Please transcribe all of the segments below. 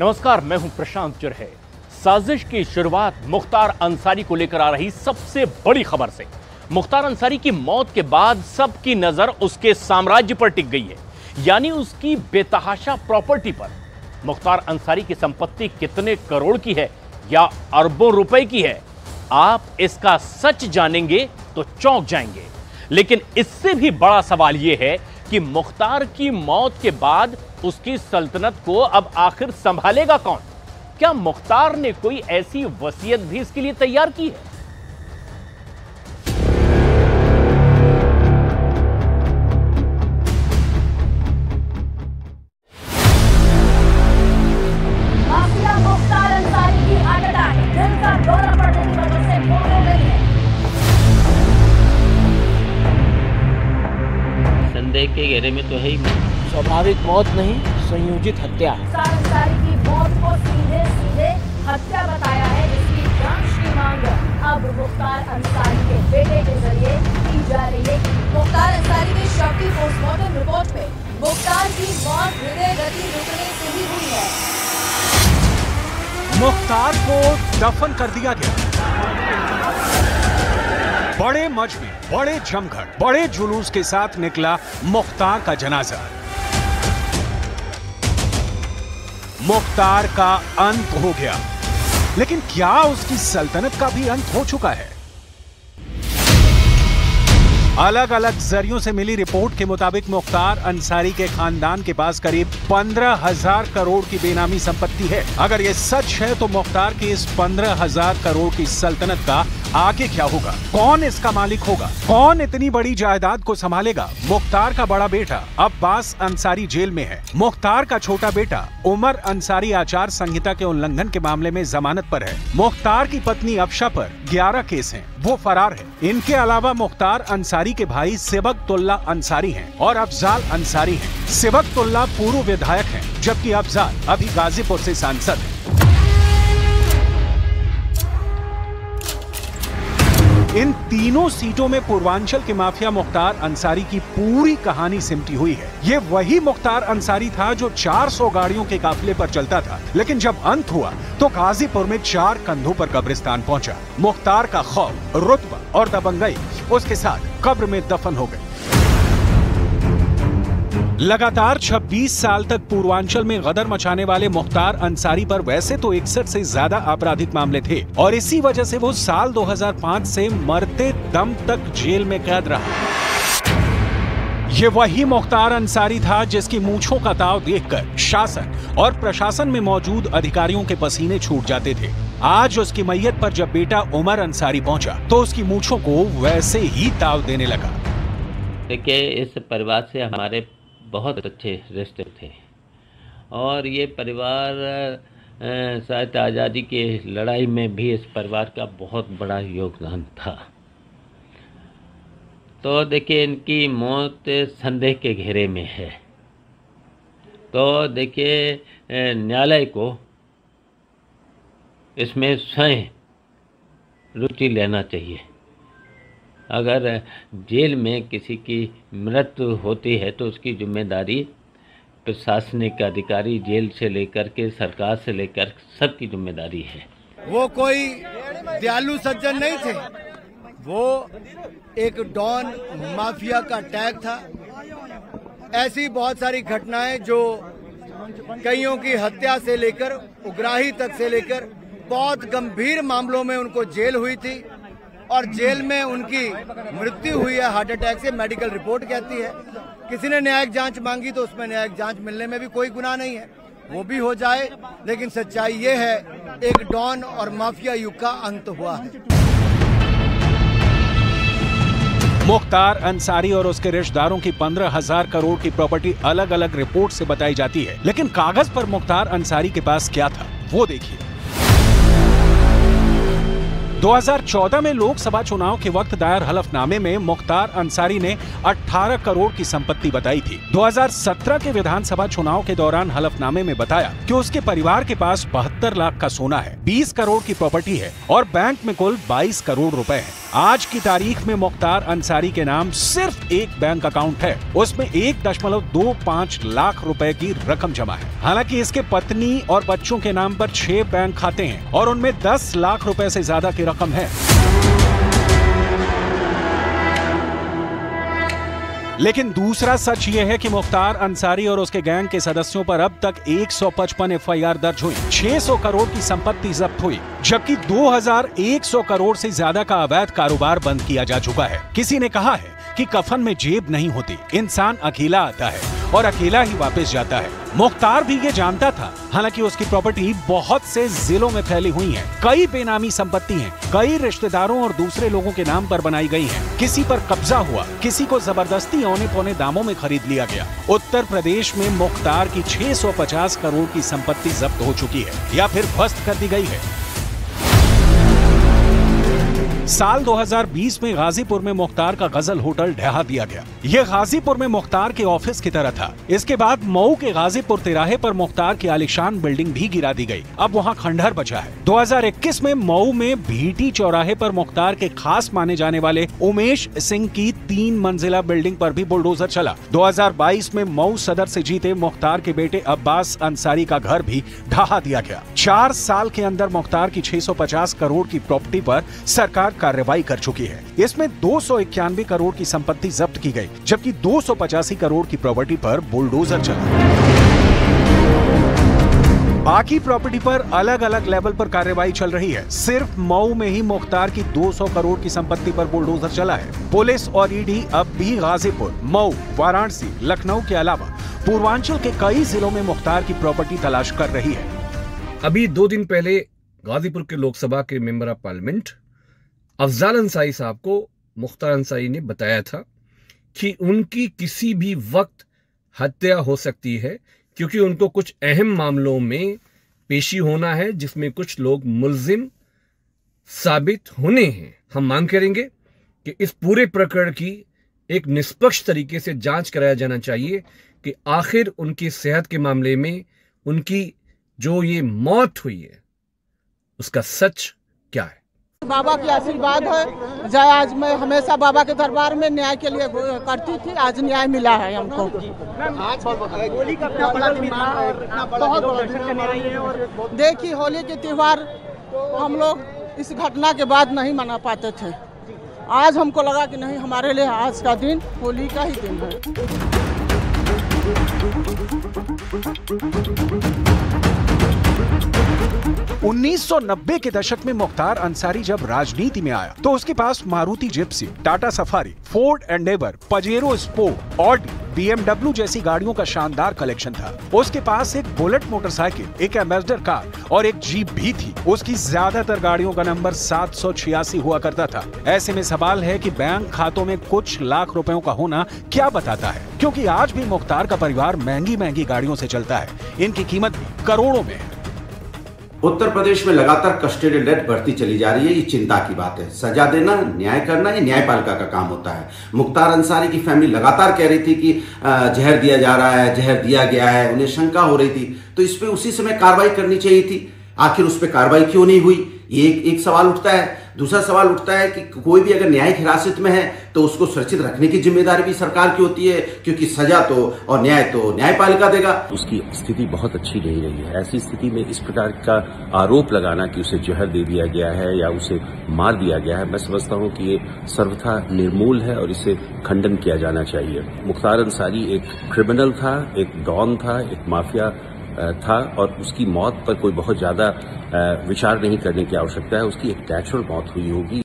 नमस्कार, मैं हूँ प्रशांत चुरहे। साजिश की शुरुआत मुख्तार अंसारी को लेकर आ रही सबसे बड़ी खबर से। मुख्तार अंसारी की मौत के बाद सबकी नज़र उसके साम्राज्य पर टिक गई है, यानी उसकी बेतहाशा प्रॉपर्टी पर। मुख्तार अंसारी की संपत्ति कितने करोड़ की है या अरबों रुपए की है, आप इसका सच जानेंगे तो चौंक जाएँगे। लेकिन इससे भी बड़ा सवाल यह है कि मुख्तार की मौत के बाद उसकी सल्तनत को अब आखिर संभालेगा कौन? क्या मुख्तार ने कोई ऐसी वसीयत भी इसके लिए तैयार की है? संदेह के घेरे में तो है ही स्वाभाविक मौत नहीं संयोजित हत्या। की मौत को सीधे सीधे हत्या बताया है जिसकी जाँच की मांग अब मुख्तार अंसारी के बेटे के ज़रिए की जा रही है। मुख्तार अंसारी के शव की पोस्टमार्टम रिपोर्ट में मुख्तार की मौत हृदय गति रुकने से ही हुई है। मुख्तार को दफन कर दिया गया। बड़े मजमे बड़े जमघट, बड़े जुलूस के साथ निकला मुख्तार का जनाजा। मुख्तार का अंत हो गया। लेकिन क्या उसकी सल्तनत का भी अंत हो चुका है? अलग अलग जरियों से मिली रिपोर्ट के मुताबिक मुख्तार अंसारी के खानदान के पास करीब पंद्रह हज़ार करोड़ की बेनामी संपत्ति है। अगर ये सच है तो मुख्तार की इस पंद्रह हज़ार करोड़ की सल्तनत का आगे क्या होगा? कौन इसका मालिक होगा? कौन इतनी बड़ी जायदाद को संभालेगा? मुख्तार का बड़ा बेटा अब्बास अंसारी जेल में है। मुख्तार का छोटा बेटा उमर अंसारी आचार संहिता के उल्लंघन के मामले में जमानत पर है। मुख्तार की पत्नी अफशा पर 11 केस हैं। वो फरार है। इनके अलावा मुख्तार अंसारी के भाई सिबक तुल्ला अंसारी हैं और अफजाल अंसारी हैं। सिबकतुल्ला पूर्व विधायक हैं, जबकि अफजाल अभी गाजीपुर से सांसद हैं। इन तीनों सीटों में पूर्वांचल के माफिया मुख्तार अंसारी की पूरी कहानी सिमटी हुई है। ये वही मुख्तार अंसारी था जो 400 गाड़ियों के काफिले पर चलता था। लेकिन जब अंत हुआ तो गाजीपुर में चार कंधों पर कब्रिस्तान पहुँचा। मुख्तार का खौफ, रुतबा और दबंगई उसके साथ कब्र में दफन हो गई लगातार 26 साल तक पूर्वांचल में गदर मचाने वाले मुख्तार अंसारी पर वैसे तो इकसठ से ज़्यादा आपराधिक मामले थे, और इसी वजह से वो साल 2005 से मरते दम तक जेल में कैद रहा। ये वही मुख्तार अंसारी था जिसकी मूछों का ताव देखकर शासन और प्रशासन में मौजूद अधिकारियों के पसीने छूट जाते थे। आज उसकी मैयत पर जब बेटा उमर अंसारी पहुँचा तो उसकी मूछों को वैसे ही ताव देने लगा। देखिए, इस परिवार से हमारे बहुत अच्छे रिश्ते थे। और ये परिवार शायद आज़ादी के लड़ाई में भी इस परिवार का बहुत बड़ा योगदान था। तो देखिए, इनकी मौत संदेह के घेरे में है। तो देखिए न्यायालय को इसमें स्वयं रुचि लेना चाहिए। अगर जेल में किसी की मृत्यु होती है तो उसकी ज़िम्मेदारी प्रशासनिक अधिकारी जेल से लेकर के सरकार से लेकर सबकी ज़िम्मेदारी है। वो कोई दयालु सज्जन नहीं थे। वो एक डॉन माफिया का टैग था। ऐसी बहुत सारी घटनाएँ जो कईयों की हत्या से लेकर उग्राही तक से लेकर बहुत गंभीर मामलों में उनको जेल हुई थी। और जेल में उनकी मृत्यु हुई है, हार्ट अटैक से, मेडिकल रिपोर्ट कहती है। किसी ने न्यायिक जाँच मांगी तो उसमें न्यायिक जाँच मिलने में भी कोई गुनाह नहीं है। वो भी हो जाए, लेकिन सच्चाई ये है, एक डॉन और माफिया युग का अंत हुआ। है मुख्तार अंसारी और उसके रिश्तेदारों की पंद्रह हज़ार करोड़ की प्रॉपर्टी अलग अलग रिपोर्ट से बताई जाती है, लेकिन कागज़ पर मुख्तार अंसारी के पास क्या था, वो देखिए। 2014 में लोकसभा चुनाव के वक्त दायर हलफनामे में मुख्तार अंसारी ने 18 करोड़ की संपत्ति बताई थी। 2017 के विधानसभा चुनाव के दौरान हलफनामे में बताया कि उसके परिवार के पास सत्तर लाख का सोना है, बीस करोड़ की प्रॉपर्टी है और बैंक में कुल बाईस करोड़ रूपए है। आज की तारीख में मुख्तार अंसारी के नाम सिर्फ़ एक बैंक अकाउंट है। उसमें एक दशमलव दो पाँच लाख रुपए की रकम जमा है। हालाँकि इसके पत्नी और बच्चों के नाम पर छह बैंक खाते हैं और उनमें दस लाख रुपए से ज़्यादा की रकम है। लेकिन दूसरा सच ये है कि मुख्तार अंसारी और उसके गैंग के सदस्यों पर अब तक 155 एफआईआर दर्ज हुई। 600 करोड़ की संपत्ति जब्त हुई, जबकि 2100 करोड़ से ज़्यादा का अवैध कारोबार बंद किया जा चुका है। किसी ने कहा है कि कफन में जेब नहीं होती, इंसान अकेला आता है और अकेला ही वापस जाता है। मुख्तार भी ये जानता था। हालाँकि उसकी प्रॉपर्टी बहुत से जिलों में फैली हुई है। कई बेनामी संपत्ति है, कई रिश्तेदारों और दूसरे लोगों के नाम पर बनाई गई है। किसी पर कब्जा हुआ, किसी को ज़बरदस्ती औने पौने दामों में खरीद लिया गया। उत्तर प्रदेश में मुख्तार की 650 करोड़ की संपत्ति जब्त हो चुकी है, या फिर ध्वस्त कर दी गई है। साल 2020 में गाजीपुर में मुख्तार का गज़ल होटल ढहा दिया गया। यह गाजीपुर में मुख्तार के ऑफ़िस की तरह था। इसके बाद मऊ के गाजीपुर तिराहे पर मुख्तार की आलिशान बिल्डिंग भी गिरा दी गई। अब वहाँ खंडहर बचा है। 2021 में मऊ में भीटी चौराहे पर मुख्तार के खास माने जाने वाले उमेश सिंह की तीन मंजिला बिल्डिंग पर भी बुलडोजर चला। 2022 में मऊ सदर से जीते मुख्तार के बेटे अब्बास अंसारी का घर भी ढहा दिया गया। चार साल के अंदर मुख्तार की 650 करोड़ की प्रॉपर्टी पर सरकार कार्रवाई कर चुकी है। इसमें दो सौ इक्यानवे करोड़ की संपत्ति जब्त की गई, जबकि दो सौ पचासी करोड़ की प्रॉपर्टी पर बुलडोजर चला। बाकी प्रॉपर्टी पर अलग अलग लेवल पर कार्रवाई चल रही है। सिर्फ़ मऊ में ही मुख्तार की 200 करोड़ की संपत्ति पर बुलडोजर चला है। पुलिस और ईडी अब भी गाजीपुर, मऊ, वाराणसी, लखनऊ के अलावा पूर्वांचल के कई जिलों में मुख्तार की प्रॉपर्टी तलाश कर रही है। अभी दो दिन पहले गाजीपुर के लोकसभा के member of parliament Afzal Ansari साहब को मुख्तार अंसारी ने बताया था कि उनकी किसी भी वक्त हत्या हो सकती है, क्योंकि उनको कुछ अहम मामलों में पेशी होना है, जिसमें कुछ लोग मुलजिम साबित होने हैं। हम मांग करेंगे कि इस पूरे प्रकरण की एक निष्पक्ष तरीके से जाँच कराया जाना चाहिए कि आखिर उनकी सेहत के मामले में उनकी जो ये मौत हुई है, उसका सच क्या है। बाबा की आशीर्वाद है। जय आज मैं हमेशा बाबा के दरबार में न्याय के लिए करती थी, आज न्याय मिला है हमको। देखिए, होली के त्योहार हम लोग इस घटना के बाद नहीं मना पाते थे। आज हमको लगा कि नहीं, हमारे लिए आज का दिन होली का ही दिन है। 1990 के दशक में मुख्तार अंसारी जब राजनीति में आया तो उसके पास Maruti Gypsy, Tata Safari, Ford Endeavour Pajero Sport और बीएमडब्ल्यू जैसी गाड़ियों का शानदार कलेक्शन था। उसके पास एक बुलेट मोटरसाइकिल, एक एम्बेसडर कार और एक जीप भी थी। उसकी ज़्यादातर गाड़ियों का नंबर सात सौ छियासी हुआ करता था। ऐसे में सवाल है कि बैंक खातों में कुछ लाख रुपयों का होना क्या बताता है? क्योंकि आज भी मुख्तार का परिवार महँगी महँगी गाड़ियों से चलता है। इनकी कीमत करोड़ों में है। उत्तर प्रदेश में लगातार कस्टडी डेथ बढ़ती चली जा रही है ये चिंता की बात है। सजा देना न्याय करना ये न्यायपालिका का काम होता है। मुख्तार अंसारी की फैमिली लगातार कह रही थी कि जहर दिया जा रहा है जहर दिया गया है उन्हें शंका हो रही थी। तो इस पर उसी समय कार्रवाई करनी चाहिए थी। आखिर उस पर कार्रवाई क्यों नहीं हुई? ये एक, एक सवाल उठता है। दूसरा सवाल उठता है कि कोई भी अगर न्यायिक हिरासत में है तो उसको सुरक्षित रखने की ज़िम्मेदारी भी सरकार की होती है, क्योंकि सजा तो और न्याय तो न्यायपालिका देगा। उसकी स्थिति बहुत अच्छी नहीं रही है। ऐसी स्थिति में इस प्रकार का आरोप लगाना कि उसे जहर दे दिया गया है या उसे मार दिया गया है, मैं समझता हूँ कि ये सर्वथा निर्मूल है और इसे खंडन किया जाना चाहिए। मुख्तार अंसारी एक क्रिमिनल था, एक डॉन था, एक माफिया था और उसकी मौत पर कोई बहुत ज़्यादा विचार नहीं करने की आवश्यकता है। उसकी एक नेचुरल मौत हुई होगी।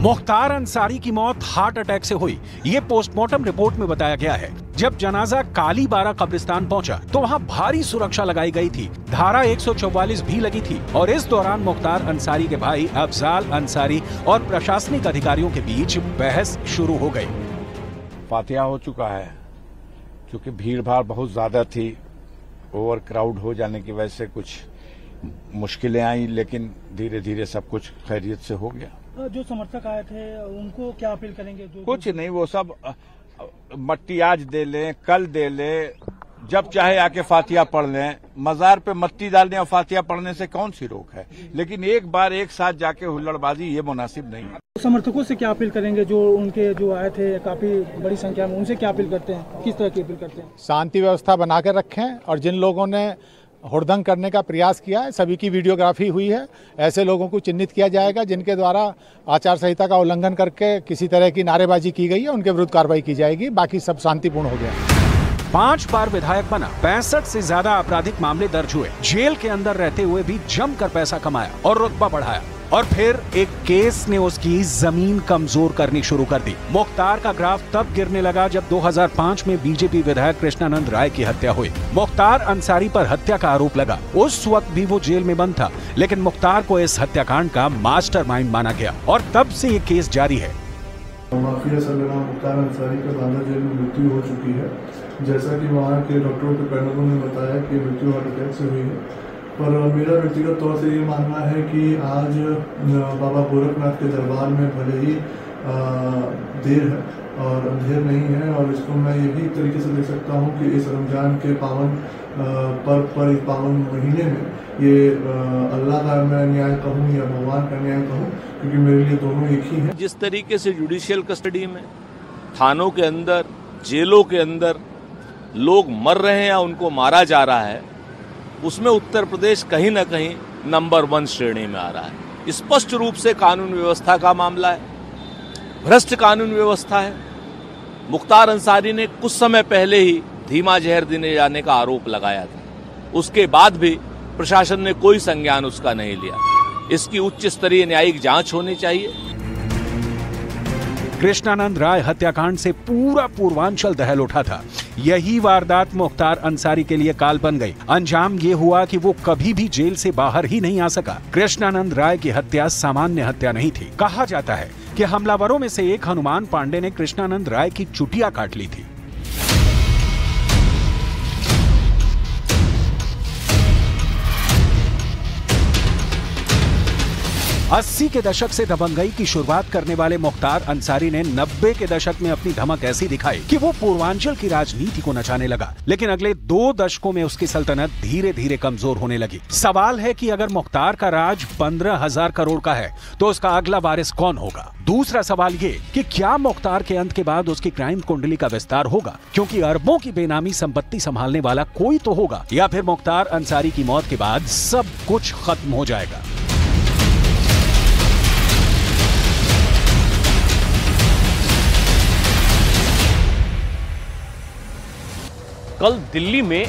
मुख्तार अंसारी की मौत हार्ट अटैक से हुई। ये पोस्टमार्टम रिपोर्ट में बताया गया है। जब जनाजा काली बारा कब्रिस्तान पहुँचा तो वहाँ भारी सुरक्षा लगाई गई थी। धारा 144 भी लगी थी और इस दौरान मुख्तार अंसारी के भाई अफजाल अंसारी और प्रशासनिक अधिकारियों के बीच बहस शुरू हो गई। फातिहा हो चुका है क्योंकि भीड़ भाड़ बहुत ज़्यादा थी। ओवर क्राउड हो जाने की वजह से कुछ मुश्किलें आई लेकिन धीरे धीरे सब कुछ खैरियत से हो गया। जो समर्थक आए थे उनको क्या अपील करेंगे? जो कुछ नहीं वो सब मट्टी आज दे लें कल दे ले जब चाहे आके फातिया पढ़ लें मजार पे मत्ती डालने और फातिया पढ़ने से कौन सी रोक है? लेकिन एक बार एक साथ जाके हुल्लड़बाजी ये मुनासिब नहीं है। समर्थकों से क्या अपील करेंगे? जो उनके जो आए थे काफ़ी बड़ी संख्या में उनसे क्या अपील करते हैं? किस तरह की अपील करते हैं? शांति व्यवस्था बना कर रखें और जिन लोगों ने हुड़दंग करने का प्रयास किया है सभी की वीडियोग्राफी हुई है ऐसे लोगों को चिन्हित किया जाएगा जिनके द्वारा आचार संहिता का उल्लंघन करके किसी तरह की नारेबाजी की गई है उनके विरुद्ध कार्रवाई की जाएगी बाकी सब शांतिपूर्ण हो गया। पाँच बार विधायक बना। पैंसठ से ज़्यादा आपराधिक मामले दर्ज हुए। जेल के अंदर रहते हुए भी जमकर पैसा कमाया और रुतबा बढ़ाया। और फिर एक केस ने उसकी ज़मीन कमज़ोर करनी शुरू कर दी। मुख्तार का ग्राफ तब गिरने लगा जब 2005 में बीजेपी विधायक कृष्णानंद राय की हत्या हुई। मुख्तार अंसारी पर हत्या का आरोप लगा। उस वक्त भी वो जेल में बंद था, लेकिन मुख्तार को इस हत्याकांड का मास्टरमाइंड माना गया और तब से ये केस जारी है। माफिया मुख्तार अंसारी का जेल में मृत्यु हो चुकी है। जैसा कि वहाँ के डॉक्टरों के पैनलों ने बताया कि मृत्यु हार्ट अटैक से हुई है। पर मेरा व्यक्तिगत तौर से ये मानना है कि आज बाबा गोरखनाथ के दरबार में भले ही देर है और अंधेर नहीं है और इसको मैं ये भी एक तरीके से देख सकता हूँ कि इस रमज़ान के पावन पर्व पर, इस पावन महीने में ये अल्लाह का मैं न्याय कहूँ या भगवान का न्याय कहूँ, क्योंकि मेरे लिए दोनों एक ही हैं। जिस तरीके से जुडिशियल कस्टडी में, थानों के अंदर, जेलों के अंदर लोग मर रहे हैं या उनको मारा जा रहा है, उसमें उत्तर प्रदेश कहीं ना कहीं नंबर वन श्रेणी में आ रहा है। स्पष्ट रूप से कानून व्यवस्था का मामला है, भ्रष्ट कानून व्यवस्था है। मुख्तार अंसारी ने कुछ समय पहले ही धीमा जहर देने जाने का आरोप लगाया था। उसके बाद भी प्रशासन ने कोई संज्ञान उसका नहीं लिया। इसकी उच्च स्तरीय न्यायिक जाँच होनी चाहिए। कृष्णानंद राय हत्याकांड से पूरा पूर्वांचल दहल उठा था। यही वारदात मुख्तार अंसारी के लिए काल बन गई। अंजाम ये हुआ कि वो कभी भी जेल से बाहर ही नहीं आ सका। कृष्णानंद राय की हत्या सामान्य हत्या नहीं थी। कहा जाता है कि हमलावरों में से एक हनुमान पांडे ने कृष्णानंद राय की चुटिया काट ली थी। अस्सी के दशक से दबंगई की शुरुआत करने वाले मुख्तार अंसारी ने नब्बे के दशक में अपनी धमक ऐसी दिखाई कि वो पूर्वांचल की राजनीति को नचाने लगा। लेकिन अगले दो दशकों में उसकी सल्तनत धीरे धीरे कमज़ोर होने लगी। सवाल है कि अगर मुख्तार का राज पंद्रह हज़ार करोड़ का है तो उसका अगला वारिस कौन होगा? दूसरा सवाल ये कि क्या मुख्तार के अंत के बाद उसकी क्राइम कुंडली का विस्तार होगा? क्योंकि अरबों की बेनामी संपत्ति संभालने वाला कोई तो होगा, या फिर मुख्तार अंसारी की मौत के बाद सब कुछ खत्म हो जाएगा। कल दिल्ली में